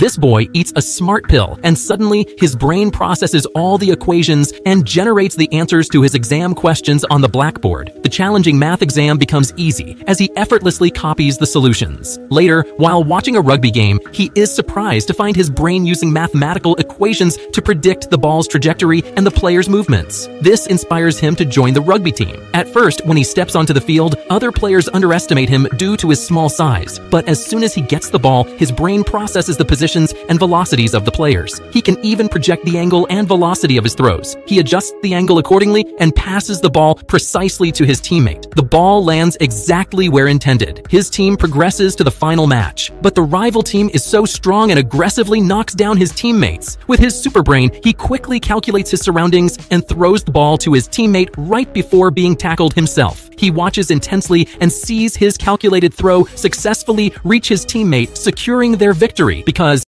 This boy eats a smart pill, and suddenly his brain processes all the equations and generates the answers to his exam questions on the blackboard. The challenging math exam becomes easy as he effortlessly copies the solutions. Later, while watching a rugby game, he is surprised to find his brain using mathematical equations to predict the ball's trajectory and the player's movements. This inspires him to join the rugby team. At first, when he steps onto the field, other players underestimate him due to his small size, but as soon as he gets the ball, his brain processes the position positions and velocities of the players. He can even project the angle and velocity of his throws. He adjusts the angle accordingly and passes the ball precisely to his teammate. The ball lands exactly where intended. His team progresses to the final match, but the rival team is so strong and aggressively knocks down his teammates. With his super brain, he quickly calculates his surroundings and throws the ball to his teammate right before being tackled himself. He watches intensely and sees his calculated throw successfully reach his teammate, securing their victory because